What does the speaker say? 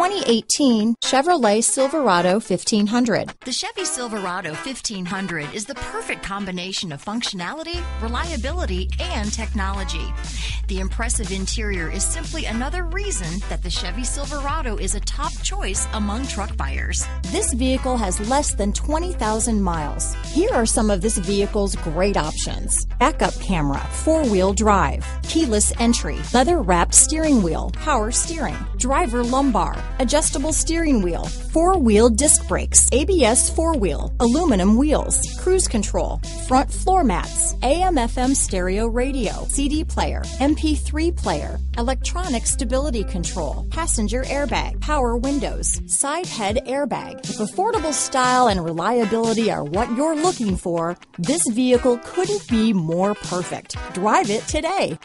2018 Chevrolet Silverado 1500. The Chevy Silverado 1500 is the perfect combination of functionality, reliability, and technology. The impressive interior is simply another reason that the Chevy Silverado is a top choice among truck buyers. This vehicle has less than 20,000 miles. Here are some of this vehicle's great options. Backup camera, four-wheel drive, keyless entry, leather wrapped steering wheel, power steering, driver lumbar, adjustable steering wheel, four wheel disc brakes, ABS four wheel, aluminum wheels, cruise control, front floor mats, AM FM stereo radio, CD player, MP3 player, electronic stability control, passenger airbag, power windows, side head airbag. If affordable style and reliability are what you're looking for, this vehicle couldn't be more perfect. Drive it today.